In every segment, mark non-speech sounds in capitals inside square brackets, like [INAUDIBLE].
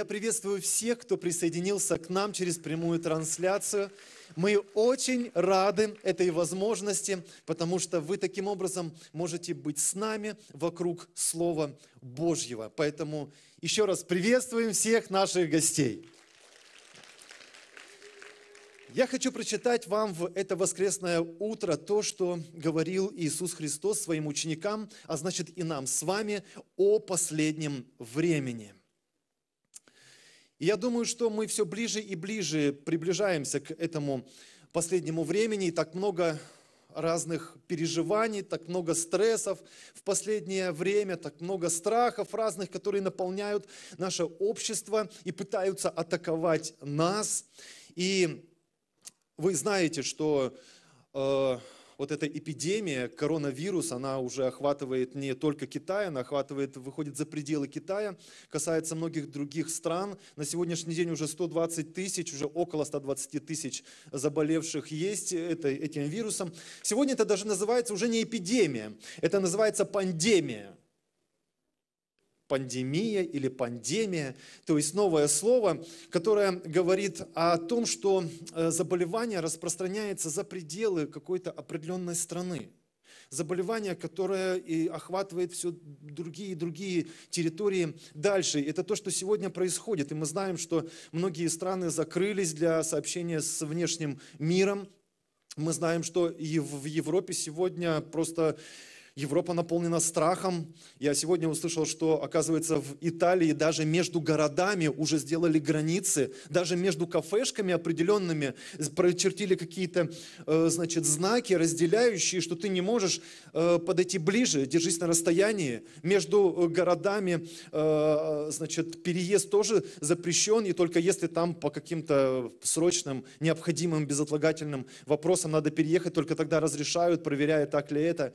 Я приветствую всех, кто присоединился к нам через прямую трансляцию. Мы очень рады этой возможности, потому что вы таким образом можете быть с нами вокруг Слова Божьего. Поэтому еще раз приветствуем всех наших гостей. Я хочу прочитать вам в это воскресное утро то, что говорил Иисус Христос своим ученикам, а значит и нам с вами о последнем времени – и я думаю, что мы все ближе и ближе приближаемся к этому последнему времени, и так много разных переживаний, так много стрессов в последнее время, так много страхов разных, которые наполняют наше общество и пытаются атаковать нас. И вы знаете, что э, вот эта эпидемия, коронавирус, она уже охватывает не только Китай, она охватывает, выходит за пределы Китая, касается многих других стран. На сегодняшний день уже 120 тысяч, уже около 120 тысяч заболевших есть это, этим вирусом. Сегодня это даже называется уже не эпидемия, это называется пандемия пандемия или пандемия, то есть новое слово, которое говорит о том, что э, заболевание распространяется за пределы какой-то определенной страны. Заболевание, которое и охватывает все другие и другие территории дальше. Это то, что сегодня происходит. И мы знаем, что многие страны закрылись для сообщения с внешним миром. Мы знаем, что и в Европе сегодня просто Европа наполнена страхом. Я сегодня услышал, что, оказывается, в Италии даже между городами уже сделали границы, даже между кафешками определенными прочертили какие-то, э, значит, знаки, разделяющие, что ты не можешь э, подойти ближе, держись на расстоянии. Между э, городами, значит, переезд тоже запрещен, и только если там по каким-то срочным, необходимым, безотлагательным вопросам надо переехать, только тогда разрешают, проверяя, так ли это.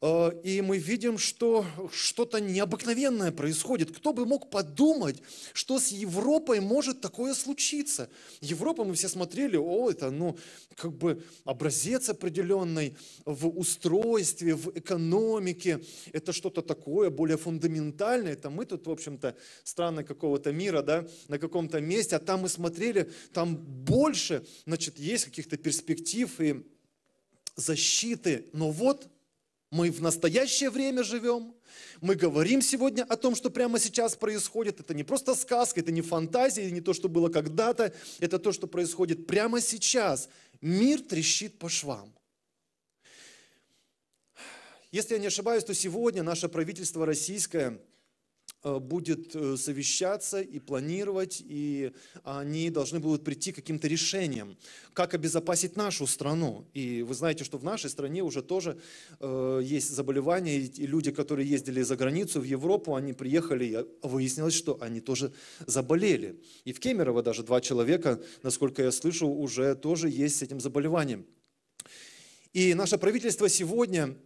Э, и мы видим, что что-то необыкновенное происходит. Кто бы мог подумать, что с Европой может такое случиться? Европа, мы все смотрели, о, это, ну, как бы образец определенный в устройстве, в экономике. Это что-то такое более фундаментальное. Это мы тут, в общем-то, страны какого-то мира, да, на каком-то месте, а там мы смотрели, там больше, значит, есть каких-то перспектив и защиты. Но вот мы в настоящее время живем. Мы говорим сегодня о том, что прямо сейчас происходит. Это не просто сказка, это не фантазия, не то, что было когда-то. Это то, что происходит прямо сейчас. Мир трещит по швам. Если я не ошибаюсь, то сегодня наше правительство российское – будет э, совещаться и планировать, и они должны будут прийти к каким-то решениям, как обезопасить нашу страну. И вы знаете, что в нашей стране уже тоже э, есть заболевания, и люди, которые ездили за границу в Европу, они приехали, и выяснилось, что они тоже заболели. И в Кемерово даже два человека, насколько я слышу, уже тоже есть с этим заболеванием. И наше правительство сегодня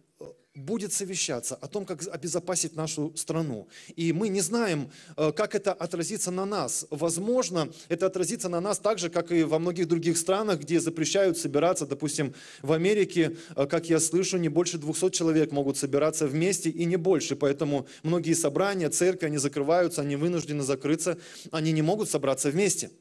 будет совещаться о том, как обезопасить нашу страну. И мы не знаем, э, как это отразится на нас. Возможно, это отразится на нас так же, как и во многих других странах, где запрещают собираться, допустим, в Америке, э, как я слышу, не больше 200 человек могут собираться вместе и не больше. Поэтому многие собрания, церкви, они закрываются, они вынуждены закрыться, они не могут собраться вместе.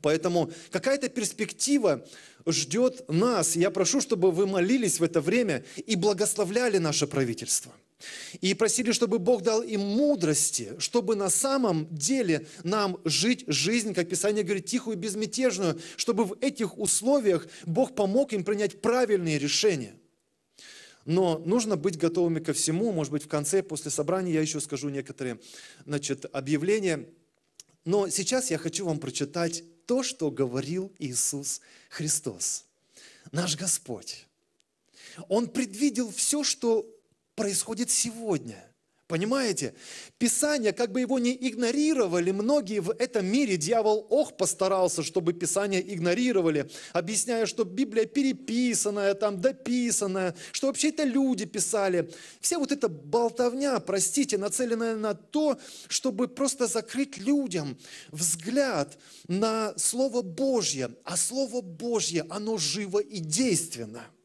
Поэтому какая-то перспектива ждет нас. Я прошу, чтобы вы молились в это время и благословляли наше правительство. И просили, чтобы Бог дал им мудрости, чтобы на самом деле нам жить жизнь, как Писание говорит, тихую и безмятежную, чтобы в этих условиях Бог помог им принять правильные решения. Но нужно быть готовыми ко всему. Может быть, в конце, после собрания, я еще скажу некоторые значит, объявления. Но сейчас я хочу вам прочитать то, что говорил Иисус Христос, наш Господь. Он предвидел все, что происходит сегодня – Понимаете? Писание, как бы его не игнорировали, многие в этом мире, дьявол ох постарался, чтобы Писание игнорировали, объясняя, что Библия переписанная, там дописанная, что вообще это люди писали. Вся вот эта болтовня, простите, нацеленная на то, чтобы просто закрыть людям взгляд на Слово Божье. А Слово Божье, оно живо и действенно –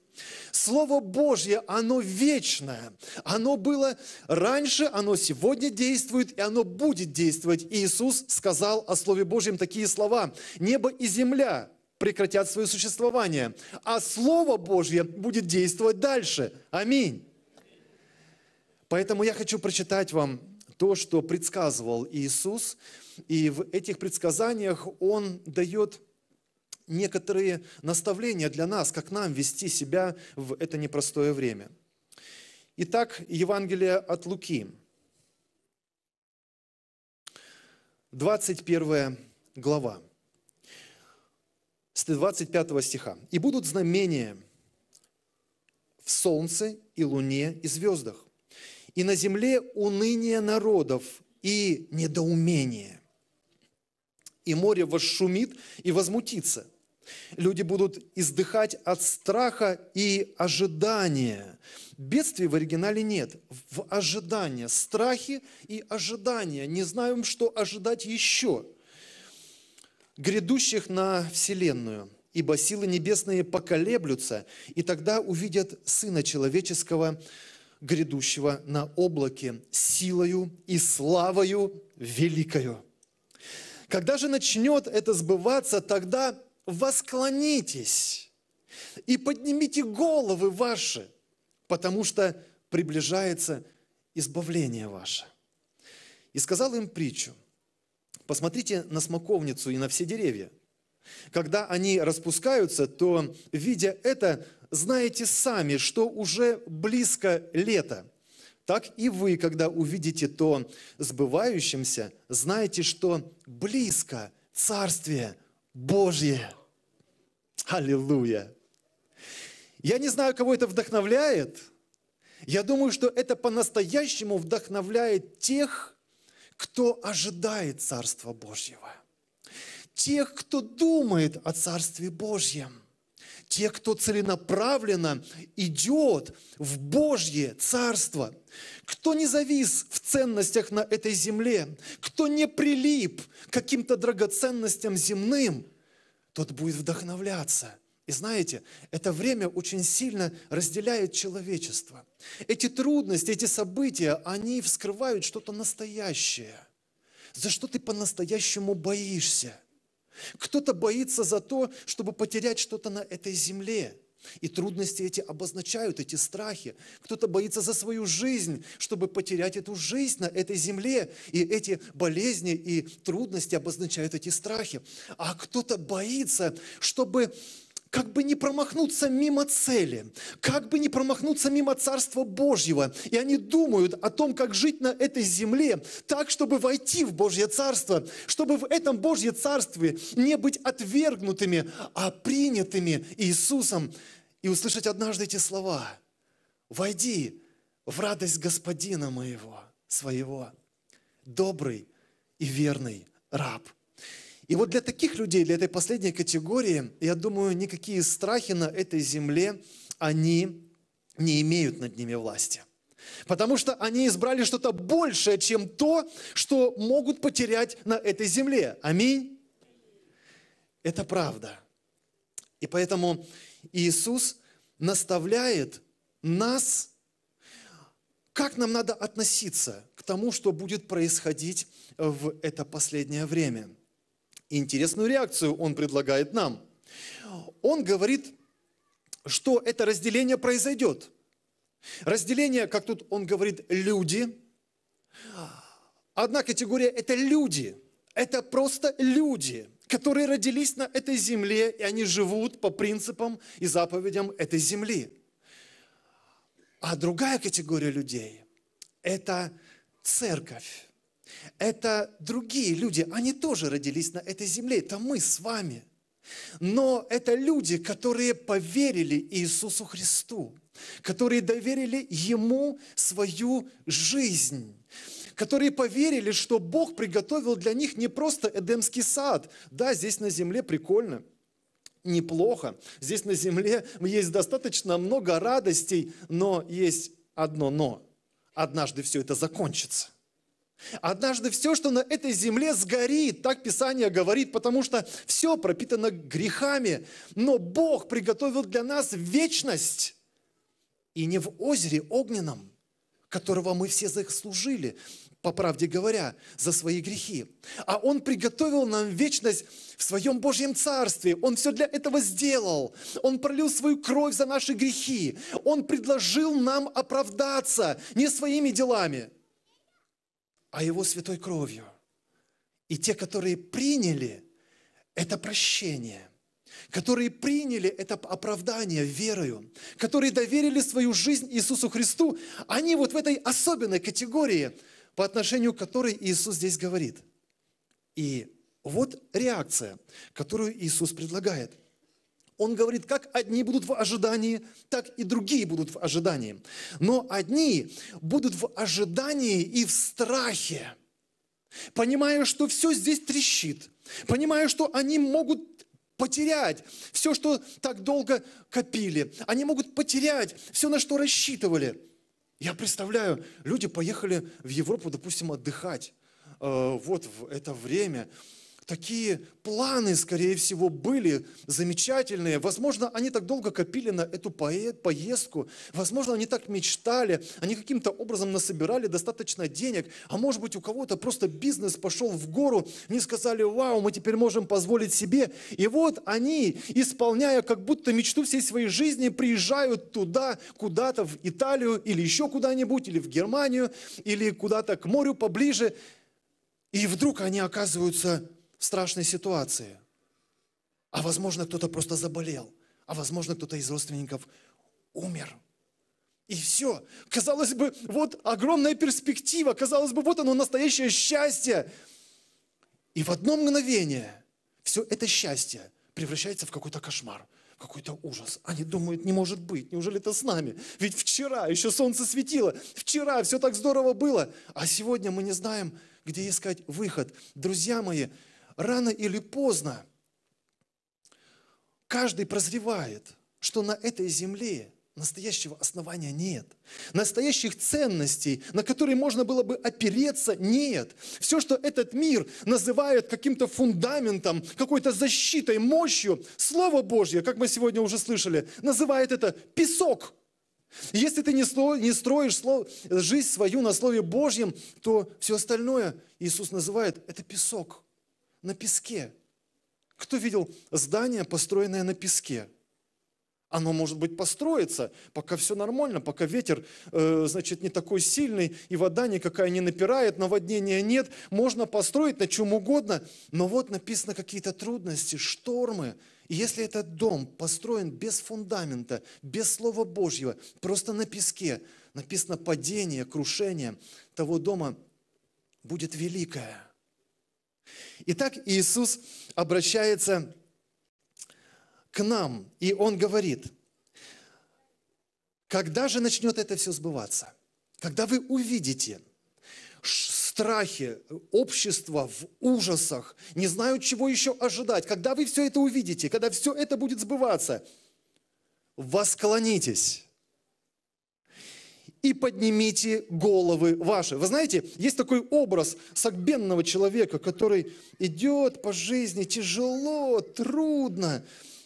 Слово Божье, оно вечное. Оно было раньше, оно сегодня действует, и оно будет действовать. И Иисус сказал о Слове Божьем такие слова. «Небо и земля прекратят свое существование, а Слово Божье будет действовать дальше». Аминь. Поэтому я хочу прочитать вам то, что предсказывал Иисус. И в этих предсказаниях Он дает некоторые наставления для нас, как нам вести себя в это непростое время. Итак, Евангелие от Луки, 21 глава, с 25 стиха. «И будут знамения в солнце и луне и звездах, и на земле уныние народов и недоумение. И море восшумит и возмутится. Люди будут издыхать от страха и ожидания. Бедствий в оригинале нет. В ожидании. Страхи и ожидания. Не знаем, что ожидать еще. Грядущих на Вселенную. Ибо силы небесные поколеблются, и тогда увидят Сына Человеческого – грядущего на облаке силою и славою великою. Когда же начнет это сбываться, тогда восклонитесь и поднимите головы ваши, потому что приближается избавление ваше. И сказал им притчу. Посмотрите на смоковницу и на все деревья. Когда они распускаются, то, видя это, знаете сами, что уже близко лето. Так и вы, когда увидите то сбывающимся, знаете, что близко Царствие Божье. Аллилуйя! Я не знаю, кого это вдохновляет. Я думаю, что это по-настоящему вдохновляет тех, кто ожидает Царства Божьего. Тех, кто думает о Царстве Божьем – те, кто целенаправленно идет в Божье Царство, кто не завис в ценностях на этой земле, кто не прилип к каким-то драгоценностям земным, тот будет вдохновляться. И знаете, это время очень сильно разделяет человечество. Эти трудности, эти события, они вскрывают что-то настоящее. За что ты по-настоящему боишься – кто-то боится за то, чтобы потерять что-то на этой земле. И трудности эти обозначают эти страхи. Кто-то боится за свою жизнь, чтобы потерять эту жизнь на этой земле. И эти болезни и трудности обозначают эти страхи. А кто-то боится, чтобы как бы не промахнуться мимо цели, как бы не промахнуться мимо Царства Божьего. И они думают о том, как жить на этой земле, так, чтобы войти в Божье Царство, чтобы в этом Божье Царстве не быть отвергнутыми, а принятыми Иисусом. И услышать однажды эти слова. «Войди в радость Господина моего, своего, добрый и верный раб». И вот для таких людей, для этой последней категории, я думаю, никакие страхи на этой земле, они не имеют над ними власти. Потому что они избрали что-то большее, чем то, что могут потерять на этой земле. Аминь. Это правда. И поэтому Иисус наставляет нас, как нам надо относиться к тому, что будет происходить в это последнее время – интересную реакцию он предлагает нам. Он говорит, что это разделение произойдет. Разделение, как тут он говорит, люди. Одна категория – это люди. Это просто люди, которые родились на этой земле, и они живут по принципам и заповедям этой земли. А другая категория людей – это церковь это другие люди, они тоже родились на этой земле, это мы с вами. Но это люди, которые поверили Иисусу Христу, которые доверили Ему свою жизнь которые поверили, что Бог приготовил для них не просто Эдемский сад. Да, здесь на земле прикольно, неплохо. Здесь на земле есть достаточно много радостей, но есть одно но. Однажды все это закончится. Однажды все, что на этой земле сгорит, так Писание говорит, потому что все пропитано грехами. Но Бог приготовил для нас вечность. И не в озере огненном, которого мы все заслужили, по правде говоря, за свои грехи. А Он приготовил нам вечность в Своем Божьем Царстве. Он все для этого сделал. Он пролил свою кровь за наши грехи. Он предложил нам оправдаться не своими делами, а Его святой кровью. И те, которые приняли это прощение, которые приняли это оправдание верою, которые доверили свою жизнь Иисусу Христу, они вот в этой особенной категории, по отношению к которой Иисус здесь говорит. И вот реакция, которую Иисус предлагает – он говорит, как одни будут в ожидании, так и другие будут в ожидании. Но одни будут в ожидании и в страхе, понимая, что все здесь трещит, понимая, что они могут потерять все, что так долго копили. Они могут потерять все, на что рассчитывали. Я представляю, люди поехали в Европу, допустим, отдыхать э, вот в это время такие планы, скорее всего, были замечательные. Возможно, они так долго копили на эту поездку. Возможно, они так мечтали. Они каким-то образом насобирали достаточно денег. А может быть, у кого-то просто бизнес пошел в гору. Они сказали, вау, мы теперь можем позволить себе. И вот они, исполняя как будто мечту всей своей жизни, приезжают туда, куда-то в Италию или еще куда-нибудь, или в Германию, или куда-то к морю поближе. И вдруг они оказываются в страшной ситуации. А возможно, кто-то просто заболел. А возможно, кто-то из родственников умер. И все. Казалось бы, вот огромная перспектива. Казалось бы, вот оно настоящее счастье. И в одно мгновение все это счастье превращается в какой-то кошмар, в какой-то ужас. Они думают, не может быть, неужели это с нами? Ведь вчера еще солнце светило, вчера все так здорово было, а сегодня мы не знаем, где искать выход. Друзья мои, рано или поздно каждый прозревает, что на этой земле настоящего основания нет. Настоящих ценностей, на которые можно было бы опереться, нет. Все, что этот мир называет каким-то фундаментом, какой-то защитой, мощью, Слово Божье, как мы сегодня уже слышали, называет это песок. Если ты не строишь жизнь свою на Слове Божьем, то все остальное Иисус называет это песок на песке. Кто видел здание, построенное на песке? Оно может быть построиться, пока все нормально, пока ветер, э, значит, не такой сильный, и вода никакая не напирает, наводнения нет. Можно построить на чем угодно, но вот написано какие-то трудности, штормы. И если этот дом построен без фундамента, без Слова Божьего, просто на песке, написано падение, крушение того дома будет великое. Итак, Иисус обращается к нам, и Он говорит, когда же начнет это все сбываться? Когда вы увидите страхи, общество в ужасах, не знают, чего еще ожидать, когда вы все это увидите, когда все это будет сбываться, восклонитесь и поднимите головы ваши. Вы знаете, есть такой образ согбенного человека, который идет по жизни тяжело, трудно,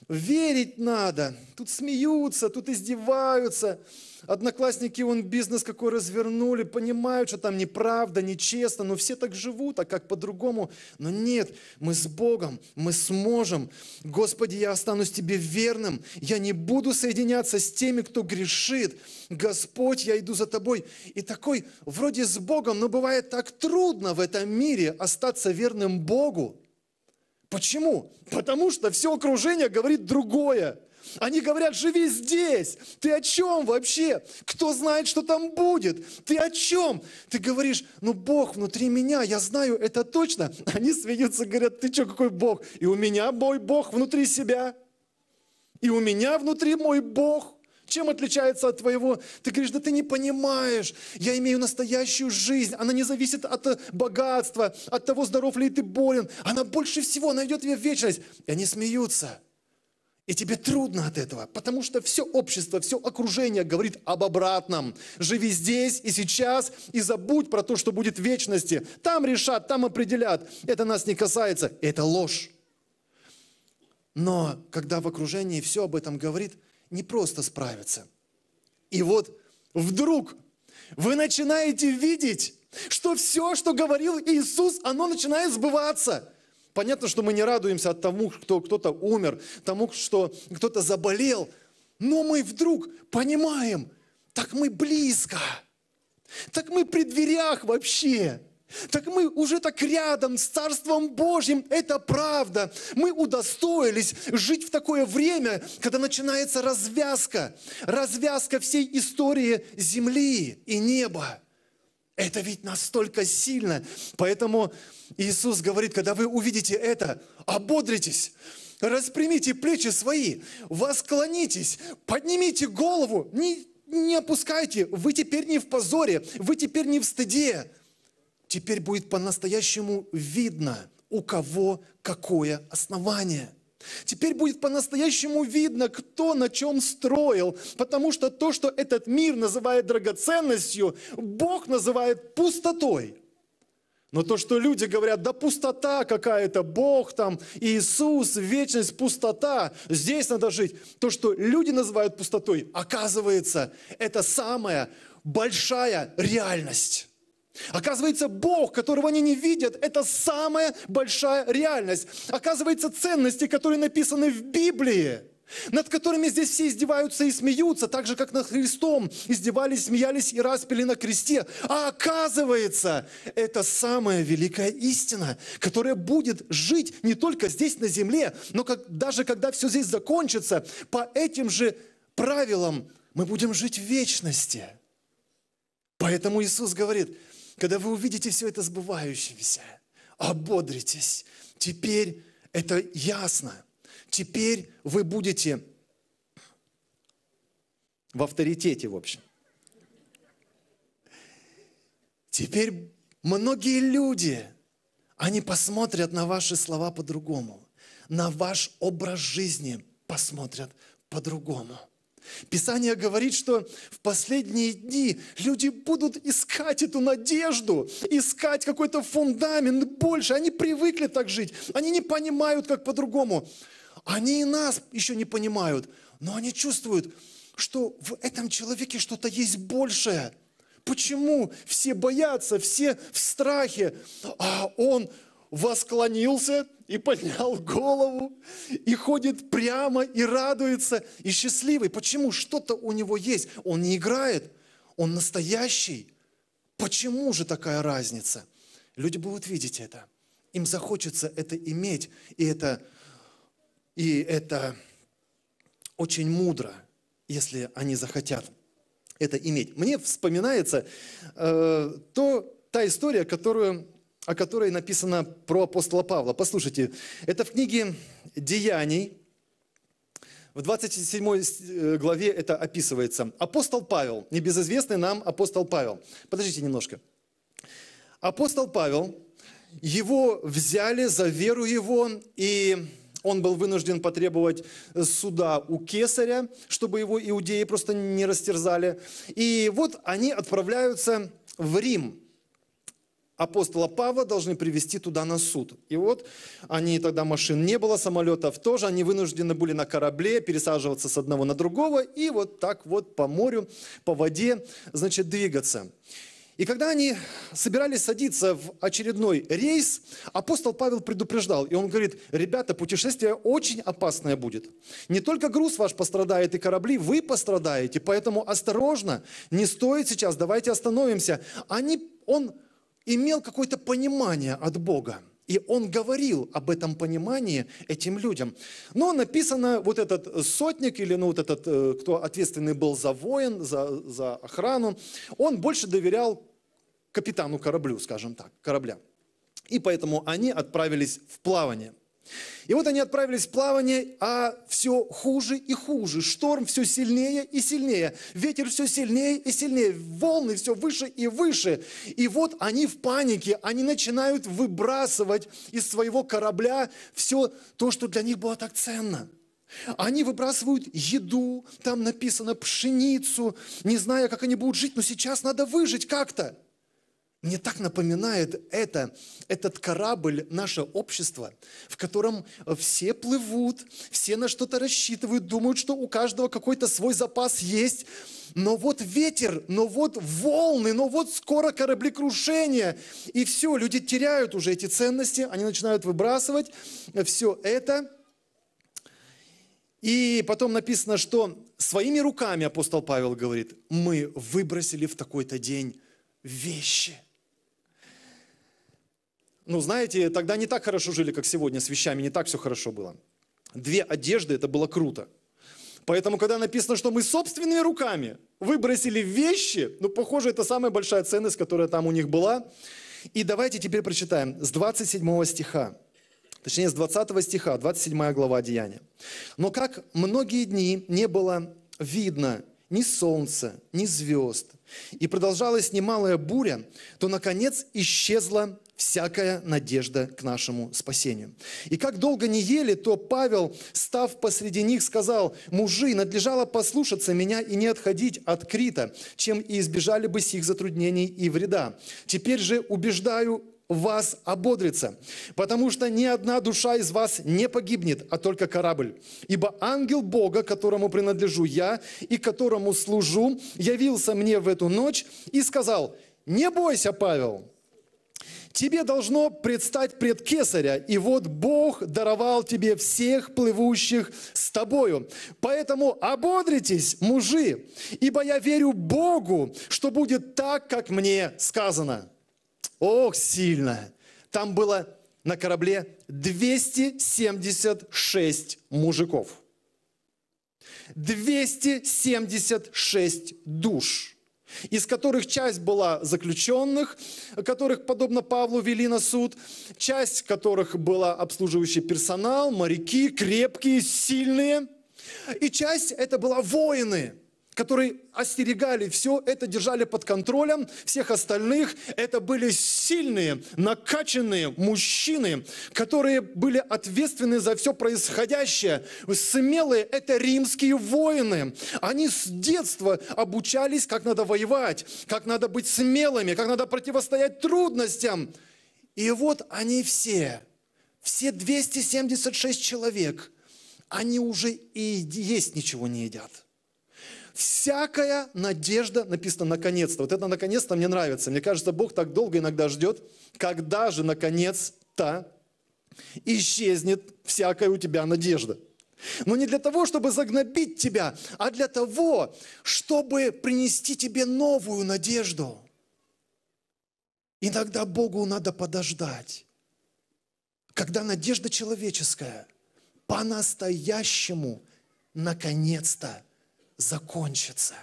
верить надо. Тут смеются, тут издеваются. Одноклассники, он бизнес какой развернули, понимают, что там неправда, нечестно, но все так живут, а как по-другому? Но нет, мы с Богом, мы сможем. Господи, я останусь Тебе верным, я не буду соединяться с теми, кто грешит. Господь, я иду за Тобой. И такой, вроде с Богом, но бывает так трудно в этом мире остаться верным Богу. Почему? Потому что все окружение говорит другое. Они говорят, живи здесь. Ты о чем вообще? Кто знает, что там будет? Ты о чем? Ты говоришь, ну Бог внутри меня, я знаю это точно. [LAUGHS] Они смеются, говорят, ты что, какой Бог? И у меня мой Бог внутри себя. И у меня внутри мой Бог. Чем отличается от твоего? Ты говоришь, да ты не понимаешь. Я имею настоящую жизнь. Она не зависит от богатства, от того, здоров ли ты болен. Она больше всего найдет тебе вечность. И они смеются. И тебе трудно от этого, потому что все общество, все окружение говорит об обратном. Живи здесь и сейчас, и забудь про то, что будет в вечности. Там решат, там определят. Это нас не касается. Это ложь. Но когда в окружении все об этом говорит, не просто справиться. И вот вдруг вы начинаете видеть, что все, что говорил Иисус, оно начинает сбываться. Понятно, что мы не радуемся от тому, что кто-то умер, тому, что кто-то заболел, но мы вдруг понимаем, так мы близко, так мы при дверях вообще. Так мы уже так рядом с Царством Божьим, это правда. Мы удостоились жить в такое время, когда начинается развязка, развязка всей истории земли и неба. Это ведь настолько сильно. Поэтому Иисус говорит, когда вы увидите это, ободритесь, распрямите плечи свои, восклонитесь, поднимите голову, не, не опускайте. Вы теперь не в позоре, вы теперь не в стыде. Теперь будет по-настоящему видно, у кого какое основание – Теперь будет по-настоящему видно, кто на чем строил, потому что то, что этот мир называет драгоценностью, Бог называет пустотой. Но то, что люди говорят, да пустота какая-то, Бог там, Иисус, вечность, пустота, здесь надо жить. То, что люди называют пустотой, оказывается, это самая большая реальность. Оказывается, Бог, которого они не видят, это самая большая реальность. Оказывается, ценности, которые написаны в Библии, над которыми здесь все издеваются и смеются, так же, как над Христом издевались, смеялись и распили на кресте. А оказывается, это самая великая истина, которая будет жить не только здесь на земле, но как, даже когда все здесь закончится, по этим же правилам мы будем жить в вечности. Поэтому Иисус говорит – когда вы увидите все это сбывающимся, ободритесь. Теперь это ясно. Теперь вы будете в авторитете, в общем. Теперь многие люди, они посмотрят на ваши слова по-другому, на ваш образ жизни посмотрят по-другому. Писание говорит, что в последние дни люди будут искать эту надежду, искать какой-то фундамент больше. Они привыкли так жить, они не понимают, как по-другому. Они и нас еще не понимают, но они чувствуют, что в этом человеке что-то есть большее. Почему все боятся, все в страхе, а он восклонился и поднял голову, и ходит прямо, и радуется, и счастливый. Почему? Что-то у него есть. Он не играет, он настоящий. Почему же такая разница? Люди будут видеть это. Им захочется это иметь, и это, и это очень мудро, если они захотят это иметь. Мне вспоминается э, то, та история, которую о которой написано про апостола Павла. Послушайте, это в книге «Деяний», в 27 э, главе это описывается. Апостол Павел, небезызвестный нам апостол Павел. Подождите немножко. Апостол Павел, его взяли за веру его, и он был вынужден потребовать суда у кесаря, чтобы его иудеи просто не растерзали. И вот они отправляются в Рим апостола Павла должны привести туда на суд. И вот они тогда машин не было, самолетов тоже, они вынуждены были на корабле пересаживаться с одного на другого и вот так вот по морю, по воде, значит, двигаться. И когда они собирались садиться в очередной рейс, апостол Павел предупреждал, и он говорит, ребята, путешествие очень опасное будет. Не только груз ваш пострадает и корабли, вы пострадаете, поэтому осторожно, не стоит сейчас, давайте остановимся. Они, он имел какое-то понимание от Бога. И он говорил об этом понимании этим людям. Но написано, вот этот сотник, или ну, вот этот, э, кто ответственный был за воин, за, за охрану, он больше доверял капитану кораблю, скажем так, корабля. И поэтому они отправились в плавание. И вот они отправились в плавание, а все хуже и хуже. Шторм все сильнее и сильнее. Ветер все сильнее и сильнее. Волны все выше и выше. И вот они в панике. Они начинают выбрасывать из своего корабля все то, что для них было так ценно. Они выбрасывают еду, там написано пшеницу, не зная, как они будут жить, но сейчас надо выжить как-то. Мне так напоминает это, этот корабль, наше общество, в котором все плывут, все на что-то рассчитывают, думают, что у каждого какой-то свой запас есть. Но вот ветер, но вот волны, но вот скоро кораблекрушение. И все, люди теряют уже эти ценности, они начинают выбрасывать все это. И потом написано, что своими руками, апостол Павел говорит, мы выбросили в такой-то день вещи – ну, знаете, тогда не так хорошо жили, как сегодня, с вещами, не так все хорошо было. Две одежды, это было круто. Поэтому, когда написано, что мы собственными руками выбросили вещи, ну, похоже, это самая большая ценность, которая там у них была. И давайте теперь прочитаем с 27 стиха, точнее, с 20 стиха, 27 глава Деяния. «Но как многие дни не было видно ни солнца, ни звезд, и продолжалась немалая буря, то, наконец, исчезла всякая надежда к нашему спасению. И как долго не ели, то Павел, став посреди них, сказал, «Мужи, надлежало послушаться меня и не отходить от Крита, чем и избежали бы сих затруднений и вреда. Теперь же убеждаю вас ободриться, потому что ни одна душа из вас не погибнет, а только корабль. Ибо ангел Бога, которому принадлежу я и которому служу, явился мне в эту ночь и сказал, не бойся, Павел, тебе должно предстать пред Кесаря, и вот Бог даровал тебе всех плывущих с тобою. Поэтому ободритесь, мужи, ибо я верю Богу, что будет так, как мне сказано. Ох, сильно! Там было на корабле 276 мужиков. 276 душ из которых часть была заключенных, которых, подобно Павлу, вели на суд, часть которых была обслуживающий персонал, моряки, крепкие, сильные, и часть это была воины – которые остерегали все это, держали под контролем всех остальных. Это были сильные, накачанные мужчины, которые были ответственны за все происходящее. Смелые – это римские воины. Они с детства обучались, как надо воевать, как надо быть смелыми, как надо противостоять трудностям. И вот они все, все 276 человек, они уже и есть ничего не едят всякая надежда, написано наконец-то. Вот это наконец-то мне нравится. Мне кажется, Бог так долго иногда ждет, когда же наконец-то исчезнет всякая у тебя надежда. Но не для того, чтобы загнобить тебя, а для того, чтобы принести тебе новую надежду. Иногда Богу надо подождать, когда надежда человеческая по-настоящему наконец-то закончится.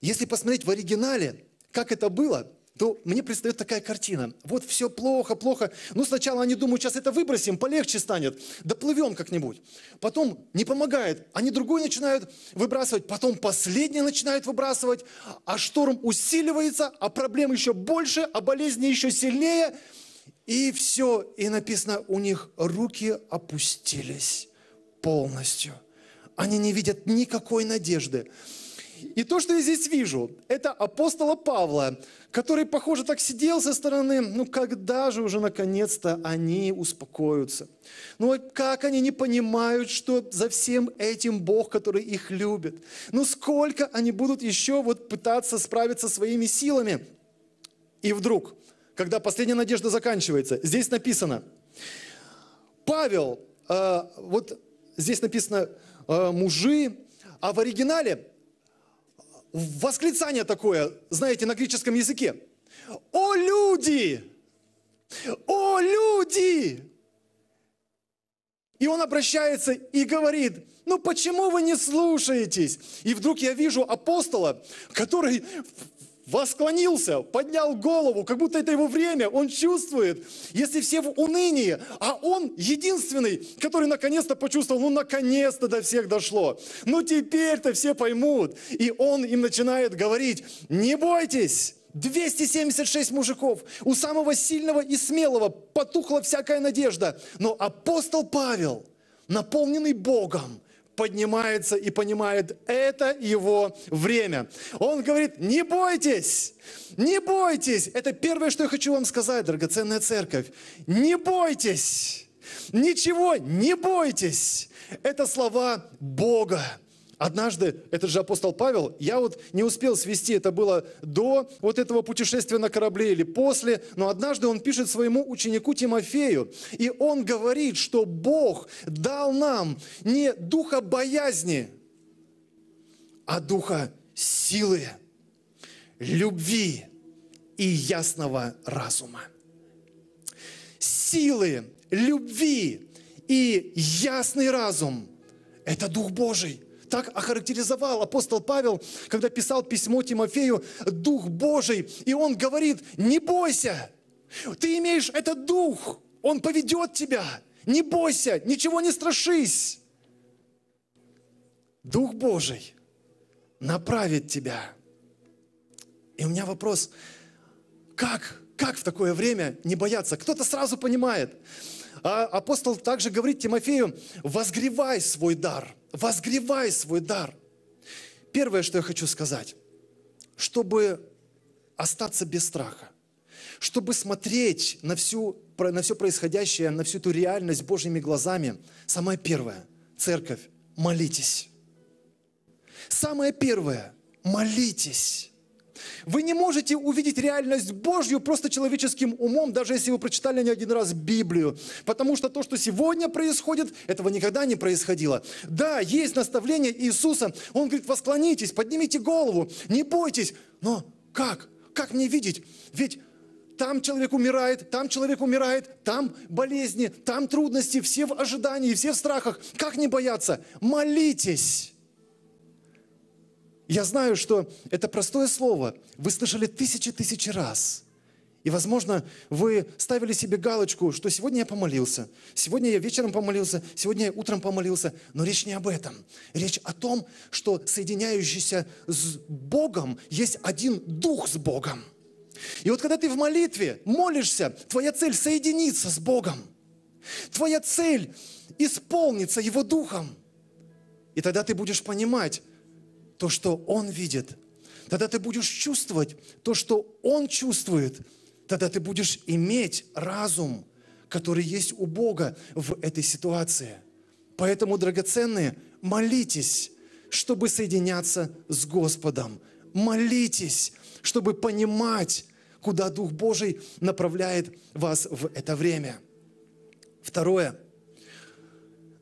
Если посмотреть в оригинале, как это было, то мне предстает такая картина. Вот все плохо, плохо. Ну, сначала они думают, сейчас это выбросим, полегче станет. Доплывем как-нибудь. Потом не помогает. Они другой начинают выбрасывать. Потом последний начинают выбрасывать. А шторм усиливается, а проблем еще больше, а болезни еще сильнее. И все. И написано, у них руки опустились полностью они не видят никакой надежды. И то, что я здесь вижу, это апостола Павла, который, похоже, так сидел со стороны, ну когда же уже наконец-то они успокоятся? Ну как они не понимают, что за всем этим Бог, который их любит? Ну сколько они будут еще вот пытаться справиться своими силами? И вдруг, когда последняя надежда заканчивается, здесь написано, Павел, э, вот здесь написано, Э, мужи, а в оригинале восклицание такое, знаете, на греческом языке. О, люди! О, люди! И он обращается и говорит, ну почему вы не слушаетесь? И вдруг я вижу апостола, который восклонился, поднял голову, как будто это его время, он чувствует, если все в унынии, а он единственный, который наконец-то почувствовал, ну наконец-то до всех дошло, ну теперь-то все поймут, и он им начинает говорить, не бойтесь, 276 мужиков, у самого сильного и смелого потухла всякая надежда, но апостол Павел наполненный Богом, поднимается и понимает, это его время. Он говорит, не бойтесь, не бойтесь. Это первое, что я хочу вам сказать, драгоценная церковь. Не бойтесь, ничего не бойтесь. Это слова Бога. Однажды, этот же апостол Павел, я вот не успел свести, это было до вот этого путешествия на корабле или после, но однажды он пишет своему ученику Тимофею, и он говорит, что Бог дал нам не духа боязни, а духа силы, любви и ясного разума. Силы, любви и ясный разум – это Дух Божий так охарактеризовал апостол Павел, когда писал письмо Тимофею, Дух Божий. И он говорит, не бойся, ты имеешь этот Дух, Он поведет тебя. Не бойся, ничего не страшись. Дух Божий направит тебя. И у меня вопрос, как, как в такое время не бояться? Кто-то сразу понимает. А апостол также говорит Тимофею, возгревай свой дар, возгревай свой дар. Первое, что я хочу сказать, чтобы остаться без страха, чтобы смотреть на, всю, на все происходящее, на всю эту реальность Божьими глазами, самое первое, церковь, молитесь. Самое первое, молитесь. Вы не можете увидеть реальность Божью просто человеческим умом, даже если вы прочитали не один раз Библию. Потому что то, что сегодня происходит, этого никогда не происходило. Да, есть наставление Иисуса. Он говорит, восклонитесь, поднимите голову, не бойтесь. Но как? Как мне видеть? Ведь там человек умирает, там человек умирает, там болезни, там трудности, все в ожидании, все в страхах. Как не бояться? Молитесь. Я знаю, что это простое слово вы слышали тысячи-тысячи раз. И, возможно, вы ставили себе галочку, что сегодня я помолился, сегодня я вечером помолился, сегодня я утром помолился. Но речь не об этом. Речь о том, что соединяющийся с Богом есть один дух с Богом. И вот когда ты в молитве молишься, твоя цель соединиться с Богом. Твоя цель исполниться Его духом. И тогда ты будешь понимать, то, что Он видит. Тогда ты будешь чувствовать то, что Он чувствует. Тогда ты будешь иметь разум, который есть у Бога в этой ситуации. Поэтому, драгоценные, молитесь, чтобы соединяться с Господом. Молитесь, чтобы понимать, куда Дух Божий направляет вас в это время. Второе.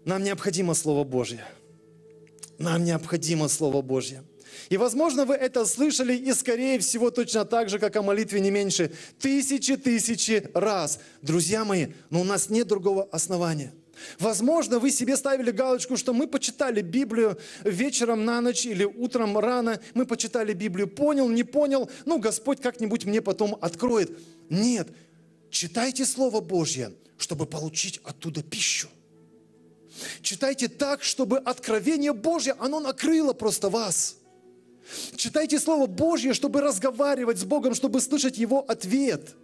Нам необходимо Слово Божье – нам необходимо Слово Божье. И, возможно, вы это слышали, и, скорее всего, точно так же, как о молитве не меньше, тысячи-тысячи раз. Друзья мои, но у нас нет другого основания. Возможно, вы себе ставили галочку, что мы почитали Библию вечером на ночь или утром рано, мы почитали Библию, понял, не понял, ну, Господь как-нибудь мне потом откроет. Нет, читайте Слово Божье, чтобы получить оттуда пищу. Читайте так, чтобы откровение Божье, оно накрыло просто вас. Читайте Слово Божье, чтобы разговаривать с Богом, чтобы слышать Его ответ.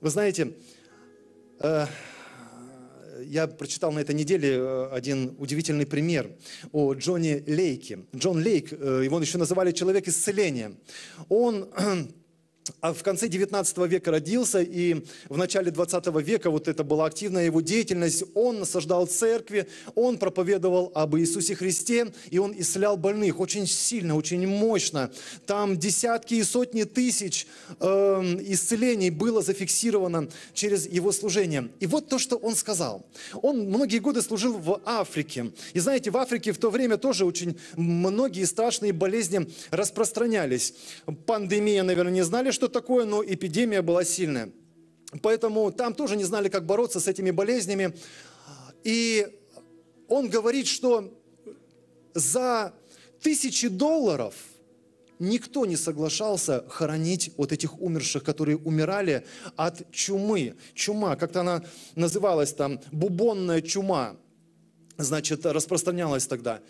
Вы знаете, э, я прочитал на этой неделе э, один удивительный пример о Джоне Лейке. Джон Лейк, э, его еще называли человек исцеления. Он [CLEARS THROAT] а в конце 19 века родился, и в начале 20 века вот это была активная его деятельность. Он насаждал церкви, он проповедовал об Иисусе Христе, и он исцелял больных очень сильно, очень мощно. Там десятки и сотни тысяч э, исцелений было зафиксировано через его служение. И вот то, что он сказал. Он многие годы служил в Африке. И знаете, в Африке в то время тоже очень многие страшные болезни распространялись. Пандемия, наверное, не знали, что такое, но эпидемия была сильная. Поэтому там тоже не знали, как бороться с этими болезнями. И он говорит, что за тысячи долларов никто не соглашался хоронить вот этих умерших, которые умирали от чумы. Чума, как-то она называлась там, бубонная чума, значит, распространялась тогда.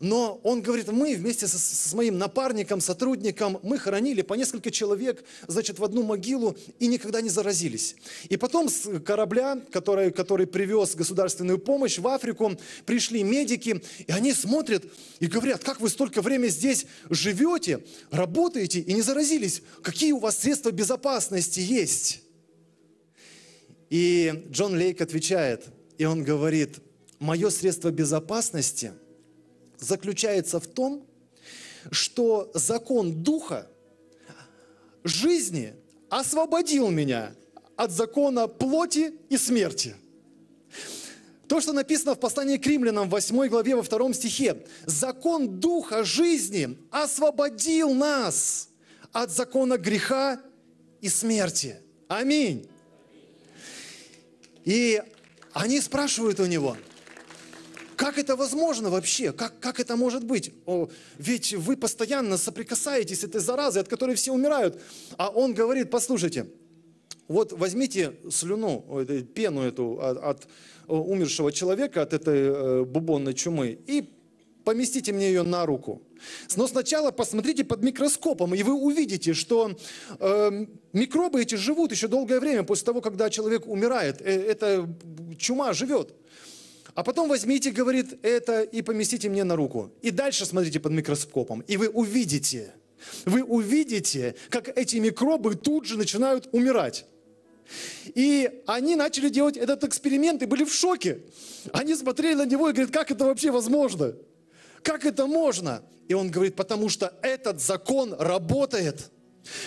Но он говорит, мы вместе со, с моим напарником, сотрудником, мы хоронили по несколько человек, значит, в одну могилу и никогда не заразились. И потом с корабля, который, который привез государственную помощь в Африку, пришли медики, и они смотрят и говорят, как вы столько времени здесь живете, работаете и не заразились? Какие у вас средства безопасности есть? И Джон Лейк отвечает, и он говорит, мое средство безопасности – заключается в том, что закон Духа жизни освободил меня от закона плоти и смерти. То, что написано в послании к римлянам в 8 главе во 2 стихе. Закон Духа жизни освободил нас от закона греха и смерти. Аминь. И они спрашивают у него – как это возможно вообще? Как, как это может быть? О, ведь вы постоянно соприкасаетесь с этой заразой, от которой все умирают. А он говорит, послушайте, вот возьмите слюну, пену эту от, от умершего человека, от этой э, бубонной чумы, и поместите мне ее на руку. Но сначала посмотрите под микроскопом, и вы увидите, что э, микробы эти живут еще долгое время после того, когда человек умирает. Э, эта чума живет. А потом возьмите, говорит, это и поместите мне на руку. И дальше смотрите под микроскопом, и вы увидите, вы увидите, как эти микробы тут же начинают умирать. И они начали делать этот эксперимент и были в шоке. Они смотрели на него и говорят, как это вообще возможно? Как это можно? И он говорит, потому что этот закон работает.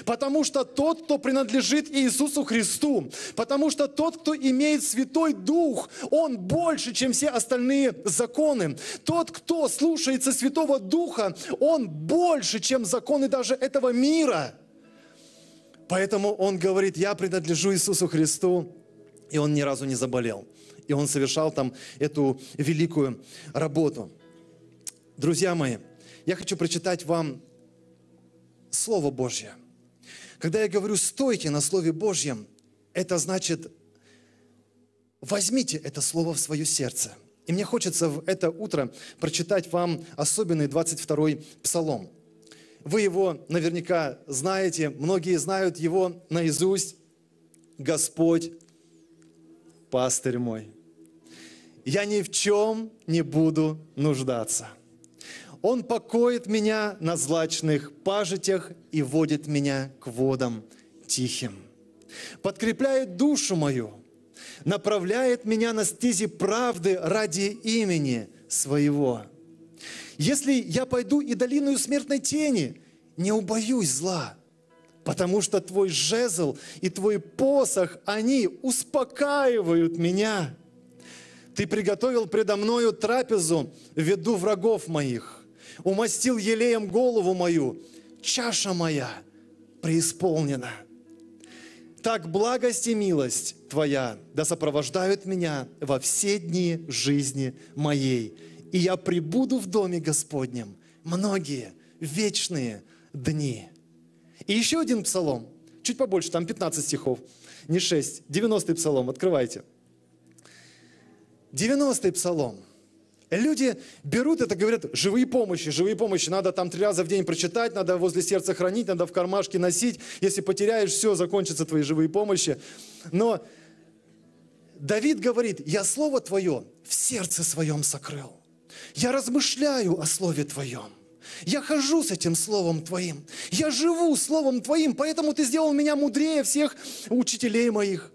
Потому что тот, кто принадлежит Иисусу Христу, потому что тот, кто имеет Святой Дух, он больше, чем все остальные законы. Тот, кто слушается Святого Духа, он больше, чем законы даже этого мира. Поэтому он говорит, я принадлежу Иисусу Христу, и он ни разу не заболел. И он совершал там эту великую работу. Друзья мои, я хочу прочитать вам Слово Божье – когда я говорю «стойте на Слове Божьем», это значит возьмите это Слово в свое сердце. И мне хочется в это утро прочитать вам особенный 22-й псалом. Вы его наверняка знаете, многие знают его наизусть. Господь, пастырь мой, я ни в чем не буду нуждаться – он покоит меня на злачных пажитях и водит меня к водам тихим. Подкрепляет душу мою, направляет меня на стези правды ради имени своего. Если я пойду и долиною смертной тени, не убоюсь зла, потому что твой жезл и твой посох, они успокаивают меня. Ты приготовил предо мною трапезу в врагов моих умастил елеем голову мою, чаша моя преисполнена. Так благость и милость Твоя да сопровождают меня во все дни жизни моей, и я прибуду в доме Господнем многие вечные дни. И еще один псалом, чуть побольше, там 15 стихов, не 6, 90-й псалом, открывайте. 90-й псалом – Люди берут это, говорят, живые помощи, живые помощи, надо там три раза в день прочитать, надо возле сердца хранить, надо в кармашке носить. Если потеряешь, все, закончатся твои живые помощи. Но Давид говорит, я Слово Твое в сердце своем сокрыл. Я размышляю о Слове Твоем. Я хожу с этим Словом Твоим. Я живу Словом Твоим, поэтому Ты сделал меня мудрее всех учителей моих.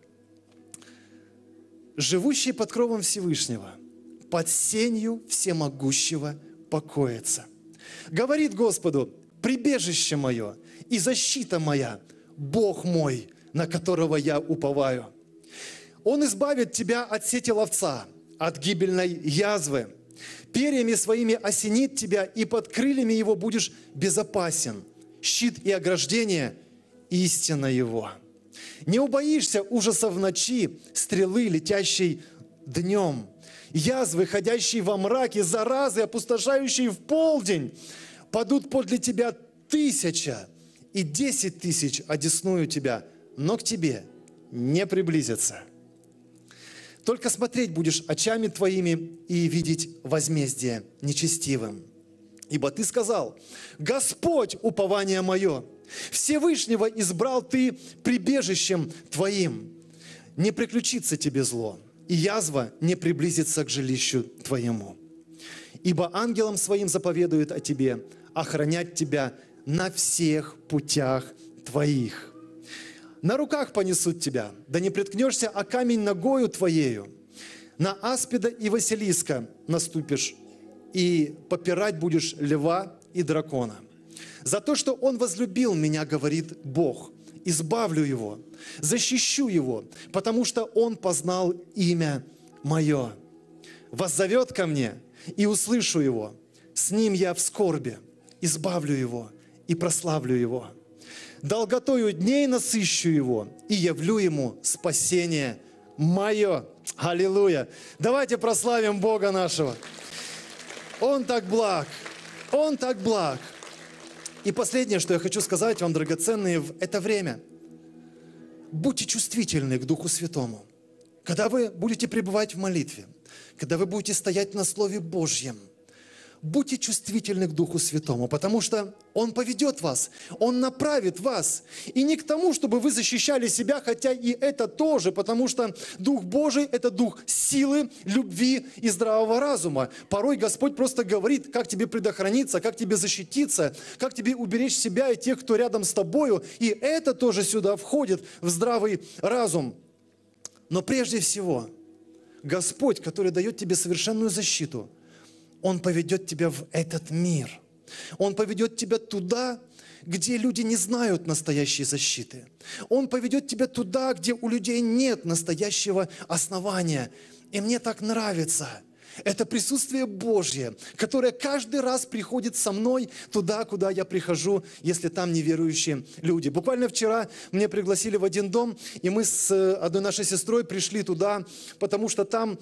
Живущий под кровом Всевышнего – под сенью всемогущего покоится. Говорит Господу, прибежище мое и защита моя, Бог мой, на которого я уповаю. Он избавит тебя от сети ловца, от гибельной язвы. Перьями своими осенит тебя, и под крыльями его будешь безопасен. Щит и ограждение – истина его. Не убоишься ужаса в ночи, стрелы, летящей днем – язвы, ходящие во мраке, заразы, опустошающие в полдень, падут подле тебя тысяча и десять тысяч одесную тебя, но к тебе не приблизятся. Только смотреть будешь очами твоими и видеть возмездие нечестивым. Ибо ты сказал, Господь, упование мое, Всевышнего избрал ты прибежищем твоим. Не приключится тебе зло, и язва не приблизится к жилищу твоему. Ибо ангелам своим заповедует о тебе охранять тебя на всех путях твоих. На руках понесут тебя, да не приткнешься о камень ногою твоею. На аспида и василиска наступишь, и попирать будешь льва и дракона. За то, что он возлюбил меня, говорит Бог, избавлю его, защищу его, потому что он познал имя мое. Воззовет ко мне, и услышу его. С ним я в скорби, избавлю его и прославлю его. Долготою дней насыщу его и явлю ему спасение мое. Аллилуйя! Давайте прославим Бога нашего. Он так благ. Он так благ. И последнее, что я хочу сказать вам, драгоценные, в это время. Будьте чувствительны к Духу Святому. Когда вы будете пребывать в молитве, когда вы будете стоять на Слове Божьем, будьте чувствительны к Духу Святому, потому что Он поведет вас, Он направит вас. И не к тому, чтобы вы защищали себя, хотя и это тоже, потому что Дух Божий – это Дух силы, любви и здравого разума. Порой Господь просто говорит, как тебе предохраниться, как тебе защититься, как тебе уберечь себя и тех, кто рядом с тобою. И это тоже сюда входит в здравый разум. Но прежде всего, Господь, который дает тебе совершенную защиту – он поведет тебя в этот мир. Он поведет тебя туда, где люди не знают настоящей защиты. Он поведет тебя туда, где у людей нет настоящего основания. И мне так нравится – это присутствие Божье, которое каждый раз приходит со мной туда, куда я прихожу, если там неверующие люди. Буквально вчера мне пригласили в один дом, и мы с э, одной нашей сестрой пришли туда, потому что там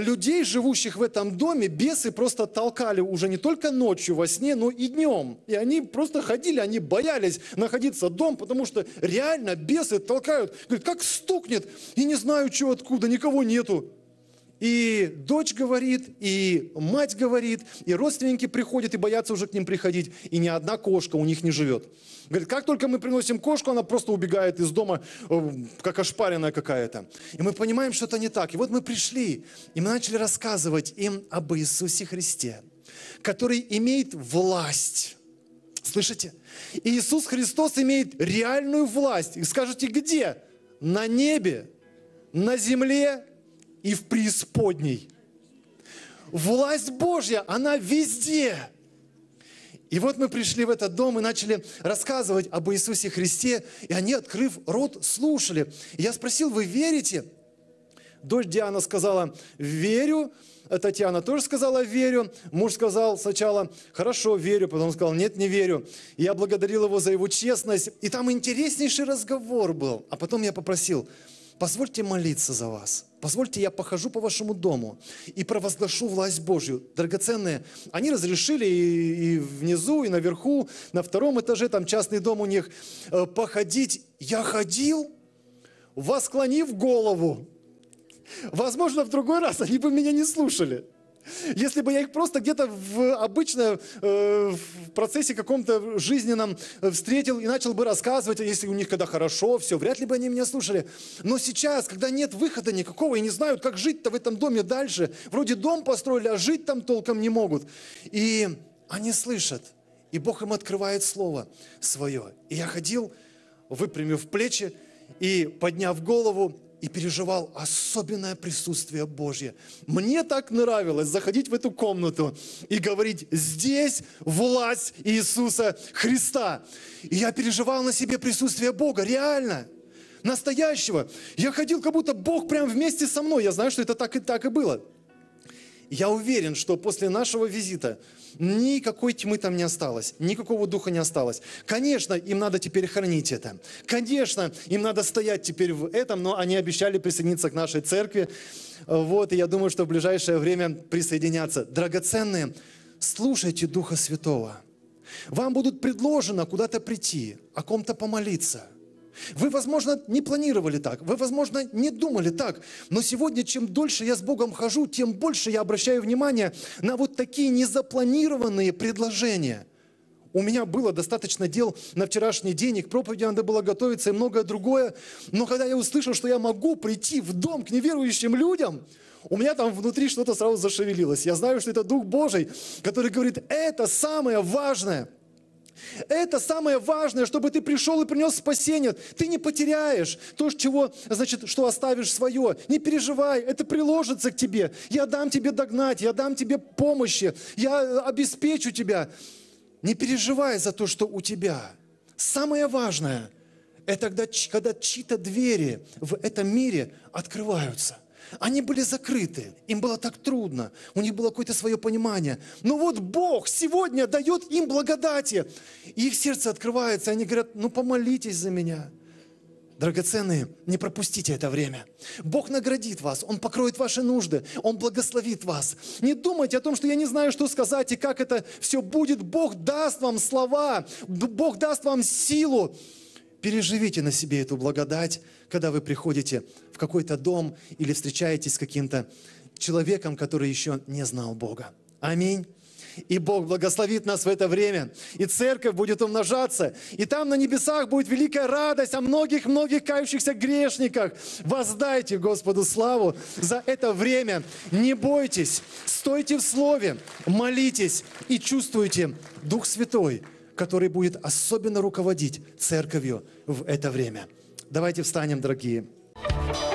людей, живущих в этом доме, бесы просто толкали уже не только ночью во сне, но и днем. И они просто ходили, они боялись находиться дом, потому что реально бесы толкают. Говорит, как стукнет, и не знаю, что откуда, никого нету. И дочь говорит, и мать говорит, и родственники приходят и боятся уже к ним приходить, и ни одна кошка у них не живет. Говорит, как только мы приносим кошку, она просто убегает из дома, э, как ошпаренная какая-то. И мы понимаем, что это не так. И вот мы пришли, и мы начали рассказывать им об Иисусе Христе, который имеет власть. Слышите? Иисус Христос имеет реальную власть. И скажете, где? На небе, на земле и в преисподней. Власть Божья, она везде. И вот мы пришли в этот дом и начали рассказывать об Иисусе Христе, и они, открыв рот, слушали. И я спросил, вы верите? Дочь Диана сказала, верю. Татьяна тоже сказала, верю. Муж сказал сначала, хорошо, верю, потом сказал, нет, не верю. И я благодарил его за его честность. И там интереснейший разговор был. А потом я попросил, позвольте молиться за вас. Позвольте, я похожу по вашему дому и провозглашу власть Божью. Драгоценные, они разрешили и, и внизу, и наверху, на втором этаже, там частный дом у них, э, походить. Я ходил, восклонив голову. Возможно, в другой раз они бы меня не слушали. Если бы я их просто где-то в обычном э, в процессе каком-то жизненном э, встретил и начал бы рассказывать, а если у них когда хорошо, все, вряд ли бы они меня слушали. Но сейчас, когда нет выхода никакого и не знают, как жить-то в этом доме дальше, вроде дом построили, а жить там толком не могут. И они слышат, и Бог им открывает Слово Свое. И я ходил, выпрямив плечи и подняв голову, и переживал особенное присутствие Божье. Мне так нравилось заходить в эту комнату и говорить, здесь власть Иисуса Христа. И я переживал на себе присутствие Бога, реально, настоящего. Я ходил, как будто Бог прям вместе со мной. Я знаю, что это так и так и было. Я уверен, что после нашего визита никакой тьмы там не осталось, никакого духа не осталось. Конечно, им надо теперь хранить это. Конечно, им надо стоять теперь в этом, но они обещали присоединиться к нашей церкви. Вот, и я думаю, что в ближайшее время присоединятся. Драгоценные, слушайте Духа Святого. Вам будут предложено куда-то прийти, о ком-то помолиться. Вы, возможно, не планировали так, вы, возможно, не думали так, но сегодня, чем дольше я с Богом хожу, тем больше я обращаю внимание на вот такие незапланированные предложения. У меня было достаточно дел на вчерашний день, и к проповеди надо было готовиться и многое другое. Но когда я услышал, что я могу прийти в дом к неверующим людям, у меня там внутри что-то сразу зашевелилось. Я знаю, что это Дух Божий, который говорит, это самое важное – это самое важное, чтобы ты пришел и принес спасение. Ты не потеряешь то, чего, значит, что оставишь свое. Не переживай, это приложится к тебе. Я дам тебе догнать, я дам тебе помощи, я обеспечу тебя. Не переживай за то, что у тебя. Самое важное – это когда, когда чьи-то двери в этом мире открываются. Они были закрыты, им было так трудно, у них было какое-то свое понимание. Но вот Бог сегодня дает им благодати. И их сердце открывается, они говорят, ну помолитесь за меня. Драгоценные, не пропустите это время. Бог наградит вас, Он покроет ваши нужды, Он благословит вас. Не думайте о том, что я не знаю, что сказать и как это все будет. Бог даст вам слова, Бог даст вам силу. Переживите на себе эту благодать, когда вы приходите в какой-то дом или встречаетесь с каким-то человеком, который еще не знал Бога. Аминь. И Бог благословит нас в это время. И церковь будет умножаться. И там на небесах будет великая радость о многих-многих кающихся грешниках. Воздайте Господу славу за это время. Не бойтесь, стойте в слове, молитесь и чувствуйте Дух Святой – который будет особенно руководить церковью в это время. Давайте встанем, дорогие. Thank you